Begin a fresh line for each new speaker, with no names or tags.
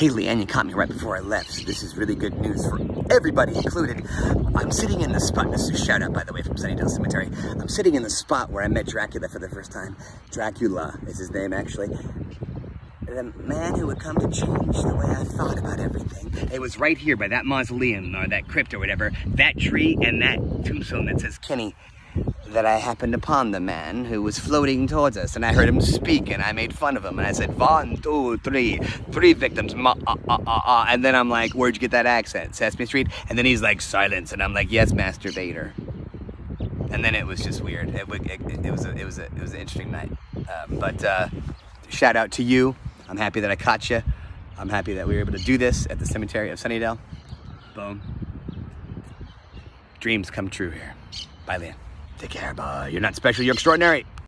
Hey, Leanne, you caught me right before I left, so this is really good news for everybody included. I'm sitting in the spot, this is a shout out, by the way, from Sunnydale Cemetery. I'm sitting in the spot where I met Dracula for the first time. Dracula is his name, actually. The man who would come to change the way I thought about everything. It was right here by that mausoleum, or that crypt or whatever, that tree and that tombstone that says Kenny that I happened upon the man who was floating towards us and I heard him speak and I made fun of him and I said, one, two, three, three victims, ma, ah, ah, ah, ah. and then I'm like, where'd you get that accent? Sesame Street? And then he's like, silence, and I'm like, yes, Master Vader. And then it was just weird. It, it, it was, a, it, was a, it was an interesting night. Um, but uh, shout out to you. I'm happy that I caught you. I'm happy that we were able to do this at the cemetery of Sunnydale. Boom. Dreams come true here. Bye, Leanne. Take care, bye. You're not special, you're extraordinary.